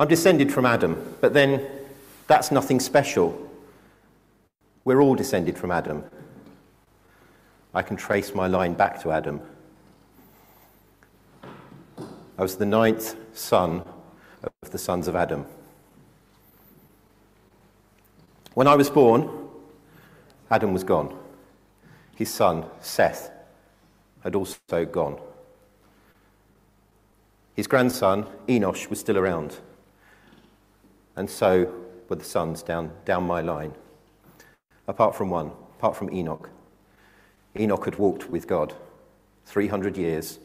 I'm descended from Adam, but then that's nothing special. We're all descended from Adam. I can trace my line back to Adam. I was the ninth son of the sons of Adam. When I was born, Adam was gone. His son, Seth, had also gone. His grandson, Enosh, was still around. And so were the sons down, down my line, apart from one, apart from Enoch. Enoch had walked with God 300 years,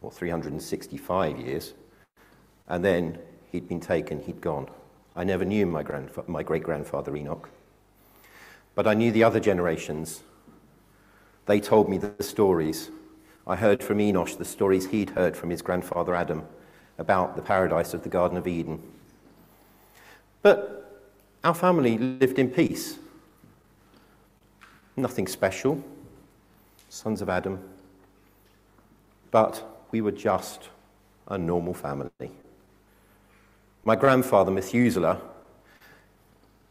or 365 years, and then he'd been taken, he'd gone. I never knew my, grandfa- my great grandfather Enoch, but I knew the other generations. They told me the stories. I heard from Enosh the stories he'd heard from his grandfather Adam about the paradise of the Garden of Eden. But our family lived in peace. Nothing special, sons of Adam, but we were just a normal family. My grandfather, Methuselah,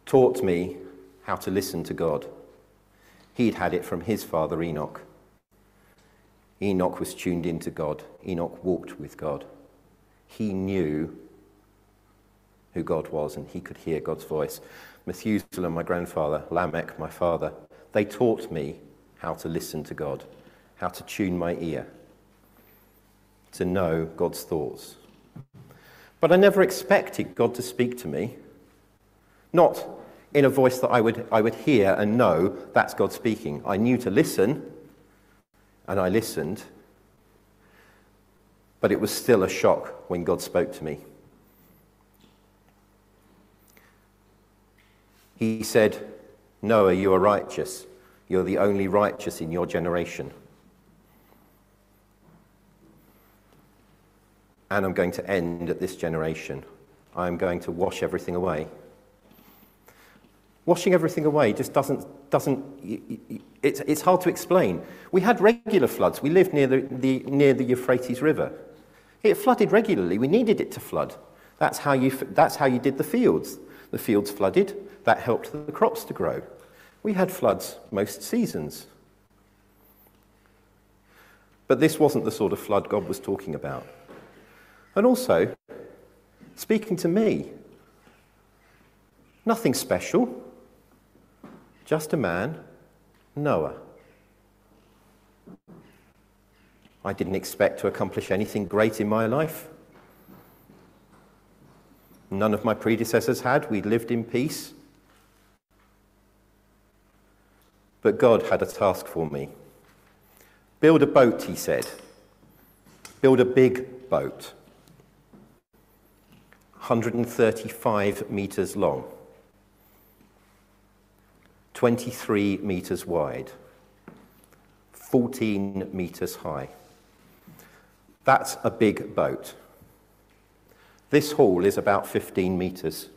taught me how to listen to God. He'd had it from his father, Enoch. Enoch was tuned into God, Enoch walked with God. He knew who God was and he could hear God's voice. Methuselah, my grandfather, Lamech, my father, they taught me how to listen to God, how to tune my ear, to know God's thoughts. But I never expected God to speak to me. Not in a voice that I would, I would hear and know that's God speaking. I knew to listen, and I listened. But it was still a shock when God spoke to me. He said, Noah, you are righteous. You're the only righteous in your generation. and I'm going to end at this generation. I'm going to wash everything away. Washing everything away just doesn't, doesn't it's, it's hard to explain. We had regular floods. We lived near the, the, near the Euphrates River. It flooded regularly. We needed it to flood. That's how, you, that's how you did the fields. The fields flooded. That helped the crops to grow. We had floods most seasons. But this wasn't the sort of flood God was talking about. And also, speaking to me. Nothing special, just a man, Noah. I didn't expect to accomplish anything great in my life. None of my predecessors had. We'd lived in peace. But God had a task for me. Build a boat, he said. Build a big boat. 135 metres long, 23 metres wide, 14 metres high. That's a big boat. This hall is about 15 metres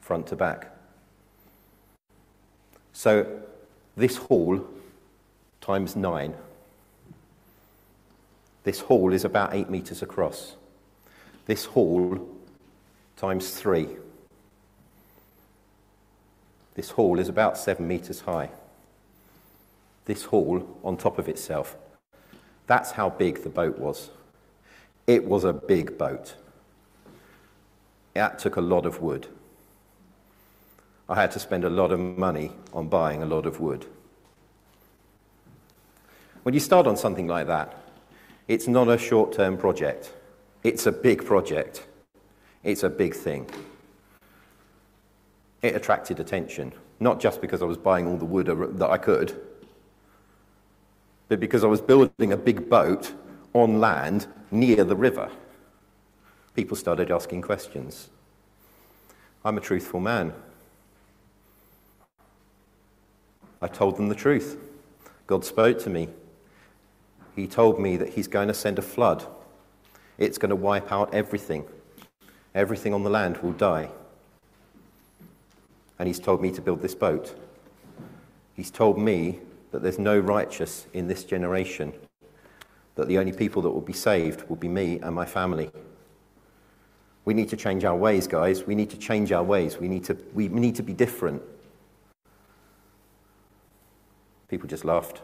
front to back. So this hall times nine. This hall is about eight metres across. This hall times 3. This hall is about 7 metres high. This hall on top of itself. That's how big the boat was. It was a big boat. That took a lot of wood. I had to spend a lot of money on buying a lot of wood. When you start on something like that, it's not a short term project, it's a big project. It's a big thing. It attracted attention, not just because I was buying all the wood that I could, but because I was building a big boat on land near the river. People started asking questions. I'm a truthful man. I told them the truth. God spoke to me. He told me that He's going to send a flood. It's going to wipe out everything everything on the land will die. And he's told me to build this boat. He's told me that there's no righteous in this generation, that the only people that will be saved will be me and my family. We need to change our ways, guys. We need to change our ways. We need to, we need to be different. People just laughed.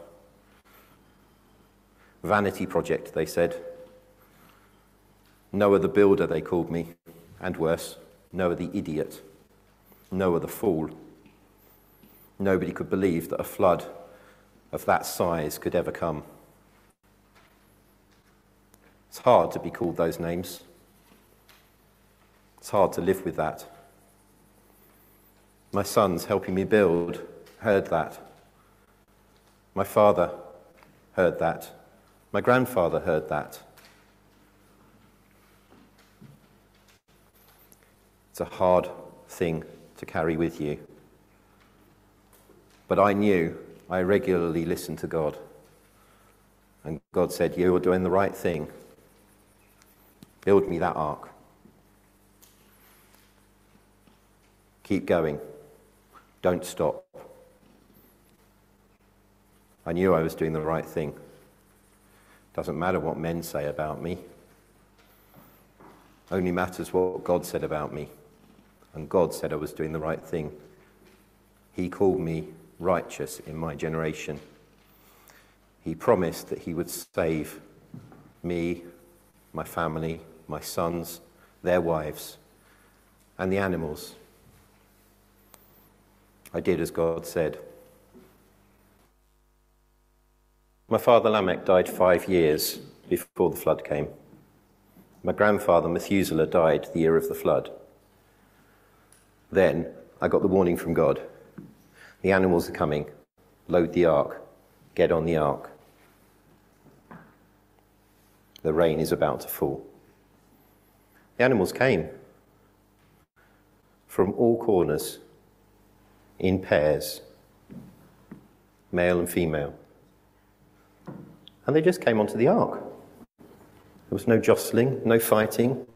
Vanity project, they said. Noah the builder, they called me. And worse, Noah the idiot. Noah the fool. Nobody could believe that a flood of that size could ever come. It's hard to be called those names. It's hard to live with that. My sons helping me build heard that. My father heard that. My grandfather heard that. It's a hard thing to carry with you. But I knew I regularly listened to God. And God said, You are doing the right thing. Build me that ark. Keep going. Don't stop. I knew I was doing the right thing. Doesn't matter what men say about me. Only matters what God said about me. And God said I was doing the right thing. He called me righteous in my generation. He promised that He would save me, my family, my sons, their wives, and the animals. I did as God said. My father Lamech died five years before the flood came. My grandfather Methuselah died the year of the flood. Then I got the warning from God the animals are coming. Load the ark. Get on the ark. The rain is about to fall. The animals came from all corners in pairs, male and female. And they just came onto the ark. There was no jostling, no fighting,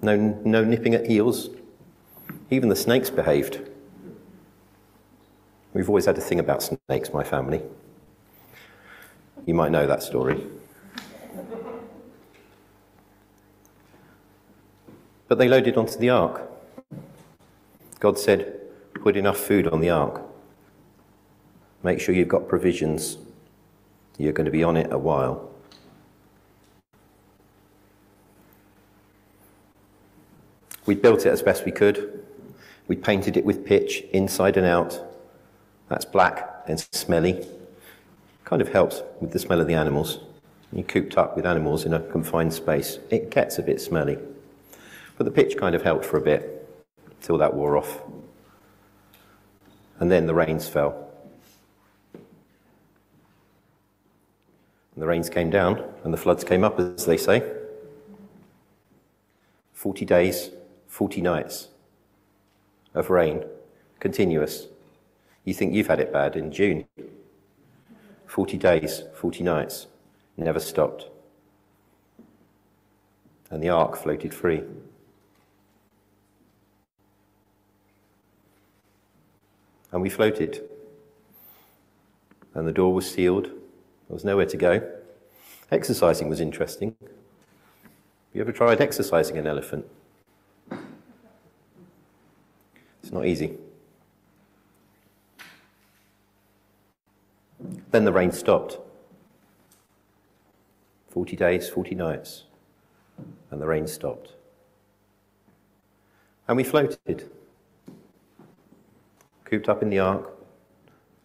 no, no nipping at heels. Even the snakes behaved. We've always had a thing about snakes, my family. You might know that story. But they loaded onto the ark. God said, Put enough food on the ark. Make sure you've got provisions. You're going to be on it a while. We built it as best we could. We painted it with pitch inside and out. That's black and smelly. Kind of helps with the smell of the animals. You're cooped up with animals in a confined space. It gets a bit smelly. But the pitch kind of helped for a bit till that wore off. And then the rains fell. And the rains came down and the floods came up, as they say. 40 days, 40 nights of rain, continuous. You think you've had it bad in June. 40 days, 40 nights, never stopped. And the ark floated free. And we floated. And the door was sealed. There was nowhere to go. Exercising was interesting. Have you ever tried exercising an elephant? It's not easy. Then the rain stopped. 40 days, 40 nights, and the rain stopped. And we floated, cooped up in the ark,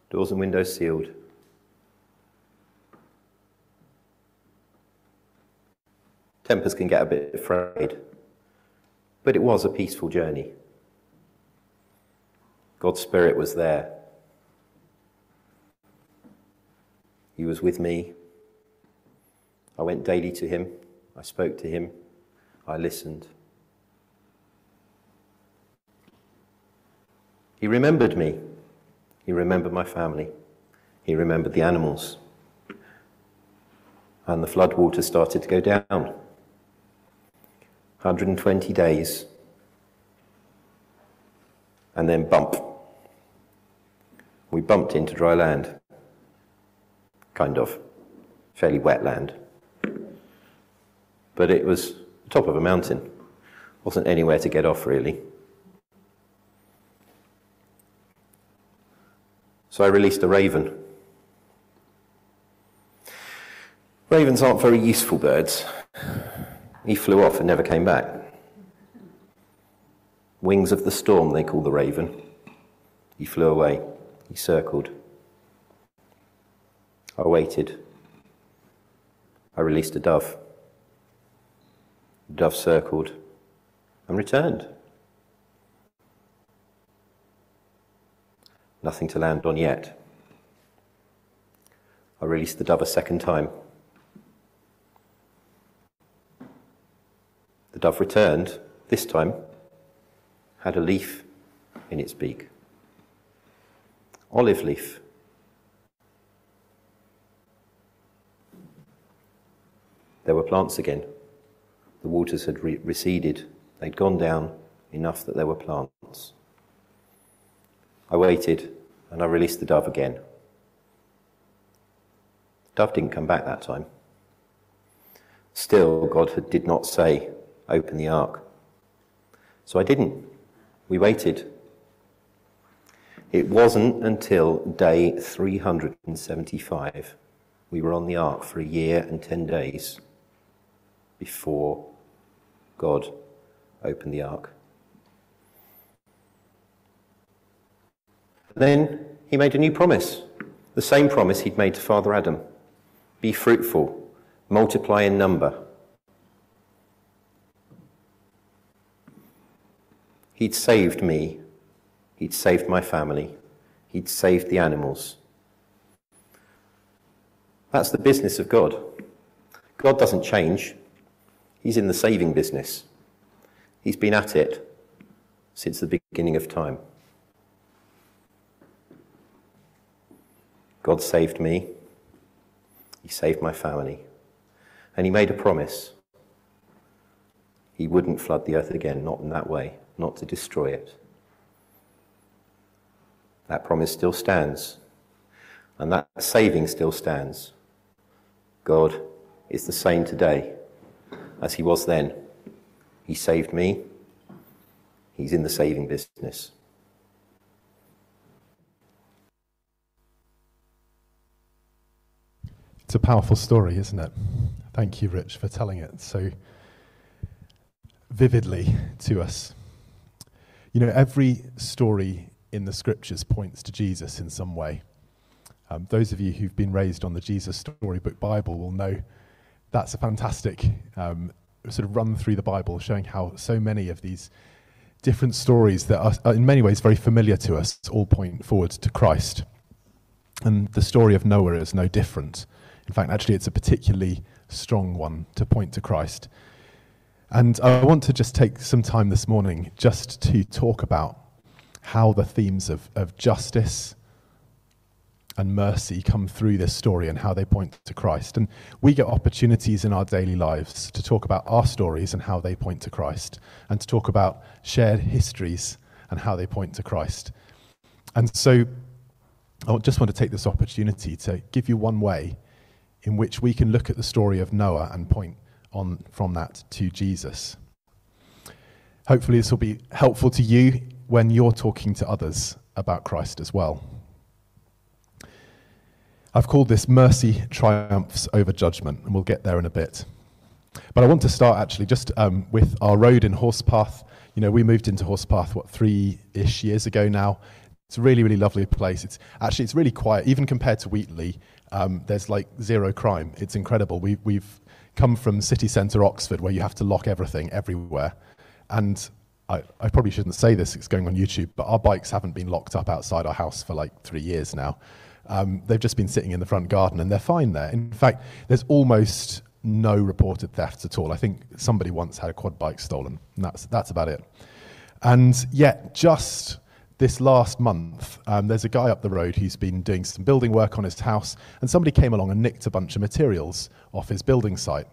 doors and windows sealed. Tempers can get a bit afraid, but it was a peaceful journey. God's Spirit was there He was with me. I went daily to him. I spoke to him. I listened. He remembered me. He remembered my family. He remembered the animals. And the flood water started to go down. 120 days. And then bump. We bumped into dry land kind of fairly wet land. But it was the top of a mountain. Wasn't anywhere to get off, really. So I released a raven. Ravens aren't very useful birds. He flew off and never came back. Wings of the storm, they call the raven. He flew away. He circled. I waited. I released a dove. The dove circled and returned. Nothing to land on yet. I released the dove a second time. The dove returned, this time, had a leaf in its beak. Olive leaf. There were plants again. The waters had re- receded, they'd gone down enough that there were plants. I waited and I released the dove again. The dove didn't come back that time. Still, God did not say, Open the ark. So I didn't. We waited. It wasn't until day 375, we were on the ark for a year and 10 days, before God opened the ark. Then he made a new promise, the same promise he'd made to Father Adam be fruitful, multiply in number. He'd saved me, he'd saved my family, he'd saved the animals. That's the business of God. God doesn't change. He's in the saving business. He's been at it since the beginning of time. God saved me. He saved my family. And He made a promise. He wouldn't flood the earth again, not in that way, not to destroy it. That promise still stands. And that saving still stands. God is the same today as he was then. He saved me. He's in the saving business. It's a powerful story, isn't it? Thank you, Rich, for telling it so vividly to us. You know, every story in the scriptures points to Jesus in some way. Um, those of you who've been raised on the Jesus Storybook Bible will know that's a fantastic um, sort of run through the Bible, showing how so many of these different stories that are, are in many ways very familiar to us all point forward to Christ. And the story of Noah is no different. In fact, actually, it's a particularly strong one to point to Christ. And I want to just take some time this morning just to talk about how the themes of, of justice and mercy come through this story and how they point to Christ. And we get opportunities in our daily lives to talk about our stories and how they point to Christ, and to talk about shared histories and how they point to Christ. And so I just want to take this opportunity to give you one way in which we can look at the story of Noah and point on from that to Jesus. Hopefully, this will be helpful to you when you're talking to others about Christ as well. I've called this Mercy Triumphs Over Judgment, and we'll get there in a bit. But I want to start actually just um, with our road in Horspath. You know, we moved into Horspath, what, three ish years ago now. It's a really, really lovely place. It's actually, it's really quiet, even compared to Wheatley. Um, there's like zero crime. It's incredible. We, we've come from city centre Oxford where you have to lock everything everywhere. And I, I, probably shouldn't say this, it's going on YouTube, but our bikes haven't been locked up outside our house for like three years now. Um, they've just been sitting in the front garden and they're fine there. In fact, there's almost no reported thefts at all. I think somebody once had a quad bike stolen, that's, that's about it. And yet, just this last month, um, there's a guy up the road who's been doing some building work on his house, and somebody came along and nicked a bunch of materials off his building site.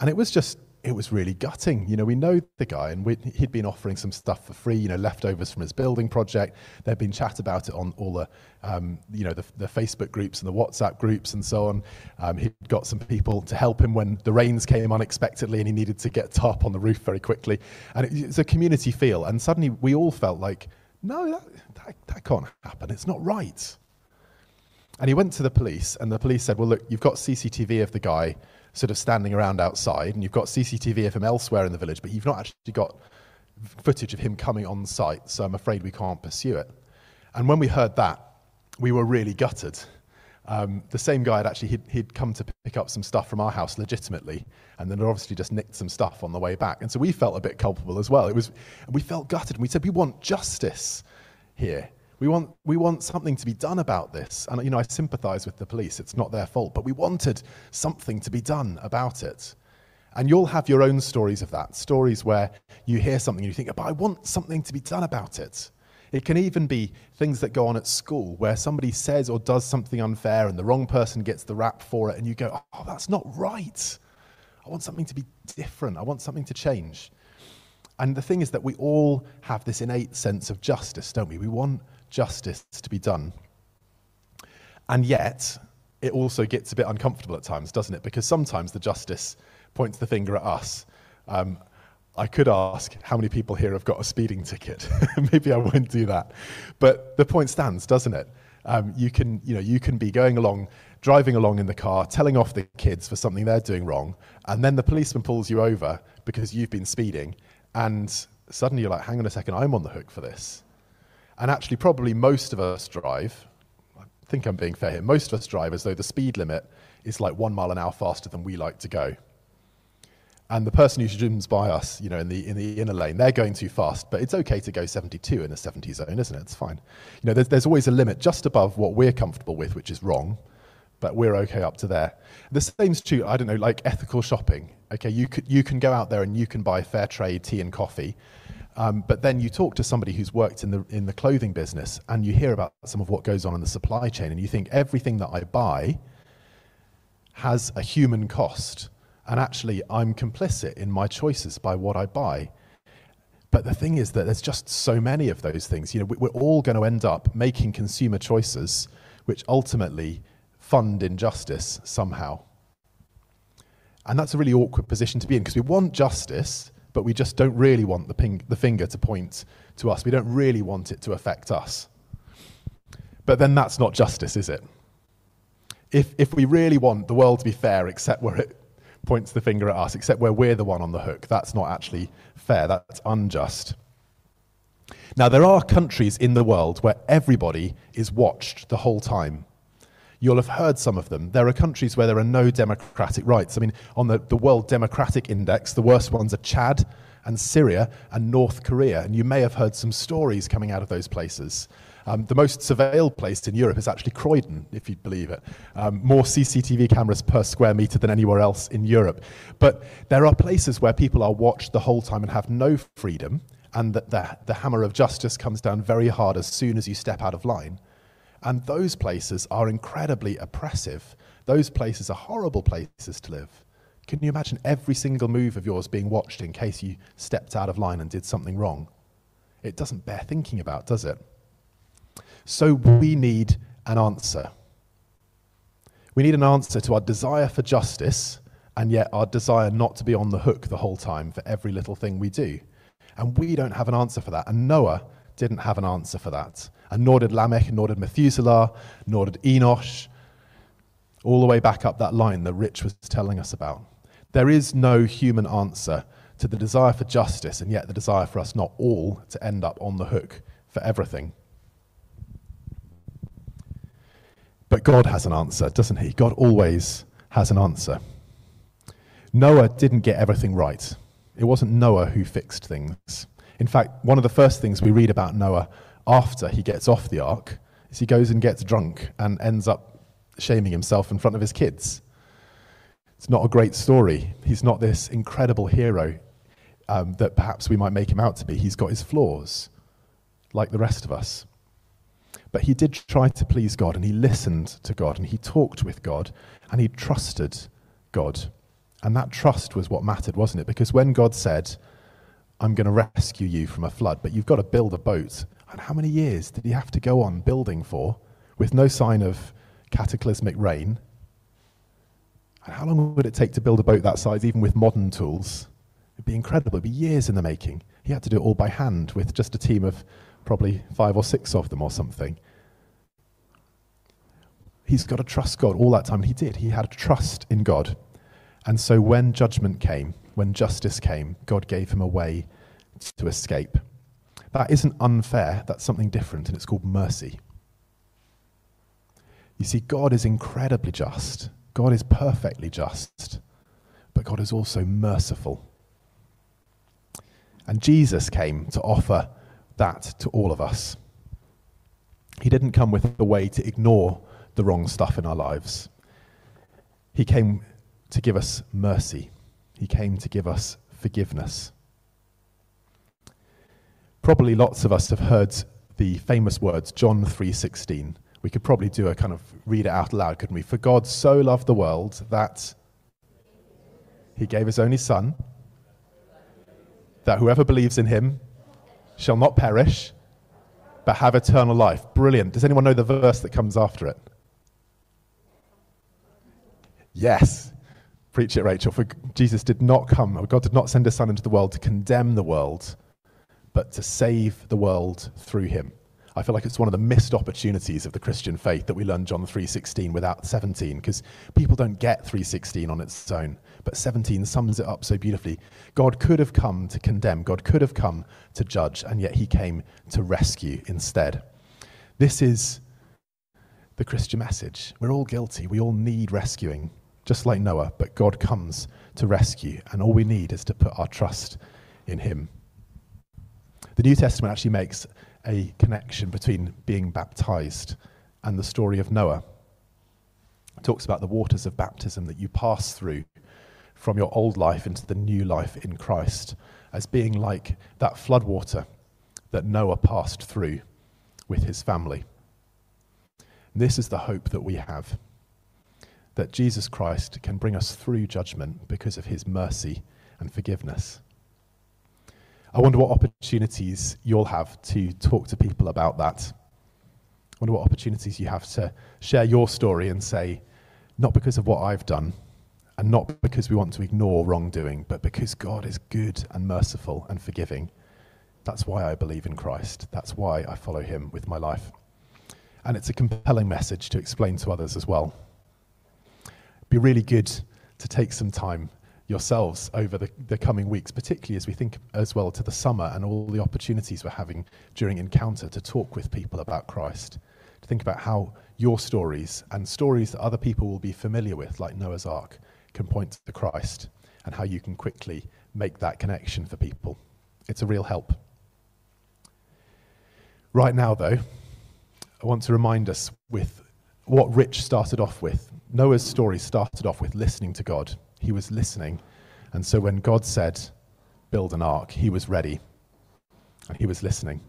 And it was just it was really gutting. You know, we know the guy, and he'd been offering some stuff for free. You know, leftovers from his building project. There'd been chat about it on all the, um, you know, the, the, Facebook groups and the WhatsApp groups and so on. Um, he'd got some people to help him when the rains came unexpectedly, and he needed to get top on the roof very quickly. And it, it's a community feel. And suddenly, we all felt like, no, that, that, that can't happen. It's not right. And he went to the police, and the police said, well, look, you've got CCTV of the guy sort of standing around outside, and you've got CCTV of him elsewhere in the village, but you've not actually got footage of him coming on site, so I'm afraid we can't pursue it. And when we heard that, we were really gutted. Um, the same guy had actually he'd, he'd, come to pick up some stuff from our house legitimately, and then obviously just nicked some stuff on the way back. And so we felt a bit culpable as well. It was, we felt gutted, and we said we want justice here. We want, we want something to be done about this. And, you know, I sympathize with the police. It's not their fault. But we wanted something to be done about it. And you'll have your own stories of that stories where you hear something and you think, but I want something to be done about it. It can even be things that go on at school where somebody says or does something unfair and the wrong person gets the rap for it, and you go, oh, that's not right. I want something to be different. I want something to change. And the thing is that we all have this innate sense of justice, don't we? We want justice to be done. And yet, it also gets a bit uncomfortable at times, doesn't it? Because sometimes the justice points the finger at us. Um, I could ask how many people here have got a speeding ticket. Maybe I won't do that. But the point stands, doesn't it? Um, you, can, you, know, you can be going along, driving along in the car, telling off the kids for something they're doing wrong, and then the policeman pulls you over because you've been speeding, and suddenly you're like, hang on a second, I'm on the hook for this. And actually, probably most of us drive, I think I'm being fair here, most of us drive as though the speed limit is like one mile an hour faster than we like to go. And the person who zooms by us, you know, in the, in the inner lane, they're going too fast, but it's okay to go 72 in a 70 zone, isn't it? It's fine. You know, there's, there's always a limit just above what we're comfortable with, which is wrong, but we're okay up to there. The same's true, I don't know, like ethical shopping. Okay, you, could, you can go out there and you can buy fair trade tea and coffee, um, but then you talk to somebody who's worked in the, in the clothing business and you hear about some of what goes on in the supply chain, and you think everything that I buy has a human cost. And actually, I'm complicit in my choices by what I buy. But the thing is that there's just so many of those things. You know, we're all going to end up making consumer choices which ultimately fund injustice somehow. And that's a really awkward position to be in because we want justice, but we just don't really want the, ping, the finger to point to us. We don't really want it to affect us. But then that's not justice, is it? If, if we really want the world to be fair, except where it points the finger at us, except where we're the one on the hook, that's not actually fair, that's unjust. Now, there are countries in the world where everybody is watched the whole time. You'll have heard some of them. There are countries where there are no democratic rights. I mean, on the, the World Democratic Index, the worst ones are Chad and Syria and North Korea. And you may have heard some stories coming out of those places. Um, the most surveilled place in Europe is actually Croydon, if you'd believe it. Um, more CCTV cameras per square meter than anywhere else in Europe. But there are places where people are watched the whole time and have no freedom, and that the, the hammer of justice comes down very hard as soon as you step out of line. And those places are incredibly oppressive. Those places are horrible places to live. Can you imagine every single move of yours being watched in case you stepped out of line and did something wrong? It doesn't bear thinking about, does it? So we need an answer. We need an answer to our desire for justice and yet our desire not to be on the hook the whole time for every little thing we do. And we don't have an answer for that. And Noah didn't have an answer for that and nor did Lamech, nor did Methuselah, nor did Enosh, all the way back up that line that Rich was telling us about. There is no human answer to the desire for justice, and yet the desire for us not all to end up on the hook for everything. But God has an answer, doesn't He? God always has an answer. Noah didn't get everything right. It wasn't Noah who fixed things. In fact, one of the first things we read about Noah after he gets off the ark is he goes and gets drunk and ends up shaming himself in front of his kids. It's not a great story. He's not this incredible hero um, that perhaps we might make him out to be. He's got his flaws, like the rest of us. But he did try to please God, and he listened to God, and he talked with God, and he trusted God. And that trust was what mattered, wasn't it? Because when God said, I'm going to rescue you from a flood, but you've got to build a boat. And how many years did he have to go on building for with no sign of cataclysmic rain? And how long would it take to build a boat that size, even with modern tools? It'd be incredible. It'd be years in the making. He had to do it all by hand with just a team of probably five or six of them or something. He's got to trust God all that time. He did. He had trust in God. And so when judgment came, when justice came, God gave him a way to escape. That isn't unfair, that's something different, and it's called mercy. You see, God is incredibly just, God is perfectly just, but God is also merciful. And Jesus came to offer that to all of us. He didn't come with a way to ignore the wrong stuff in our lives. He came to give us mercy. He came to give us forgiveness. Probably lots of us have heard the famous words John 3:16. We could probably do a kind of read it out loud, couldn't we? For God so loved the world that he gave his only son that whoever believes in him shall not perish but have eternal life. Brilliant. Does anyone know the verse that comes after it? Yes. Preach it, Rachel. For Jesus did not come, or God did not send his Son into the world to condemn the world, but to save the world through him. I feel like it's one of the missed opportunities of the Christian faith that we learn John 3:16 without 17 because people don't get 3:16 on its own but 17 sums it up so beautifully. God could have come to condemn, God could have come to judge and yet he came to rescue instead. This is the Christian message. We're all guilty. We all need rescuing just like Noah, but God comes to rescue, and all we need is to put our trust in Him. The New Testament actually makes a connection between being baptized and the story of Noah. It talks about the waters of baptism that you pass through from your old life into the new life in Christ as being like that floodwater that Noah passed through with his family. This is the hope that we have that Jesus Christ can bring us through judgment because of his mercy and forgiveness. I wonder what opportunities you'll have to talk to people about that. I wonder what opportunities you have to share your story and say, not because of what I've done, and not because we want to ignore wrongdoing, but because God is good and merciful and forgiving. That's why I believe in Christ. That's why I follow him with my life. And it's a compelling message to explain to others as well It'd be really good to take some time yourselves over the, the coming weeks, particularly as we think as well to the summer and all the opportunities we're having during Encounter to talk with people about Christ, to think about how your stories and stories that other people will be familiar with, like Noah's Ark, can point to Christ and how you can quickly make that connection for people. It's a real help. Right now, though, I want to remind us with what Rich started off with Noah's story started off with listening to God. He was listening. And so when God said, build an ark, he was ready and he was listening.